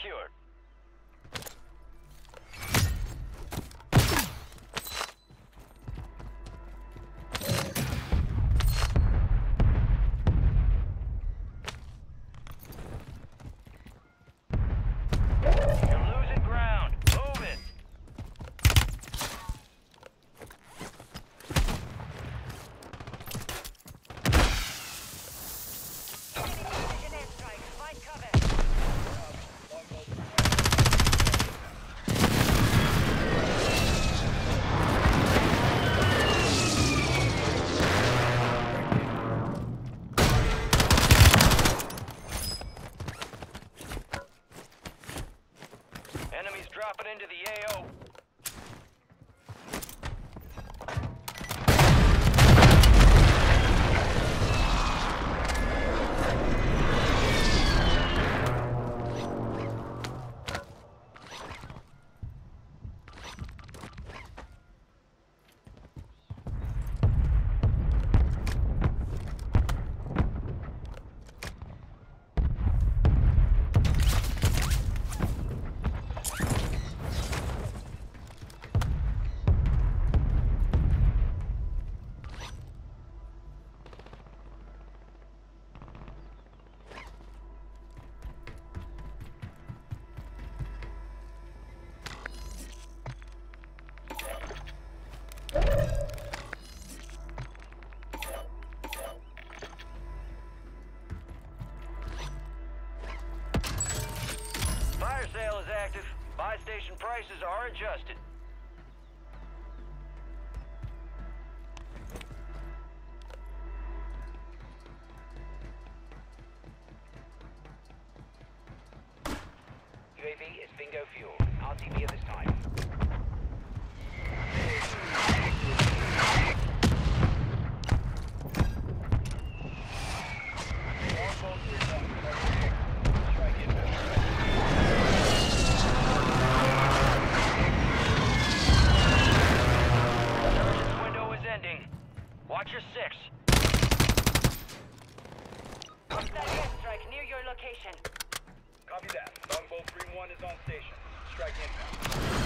secured. Into the AO. Sale is active. Buy station prices are adjusted. UAV is bingo fuel. RTB at this time. Watch your six. Hostile airstrike near your location. Copy that. Longbow 3-1 is on station. Strike inbound.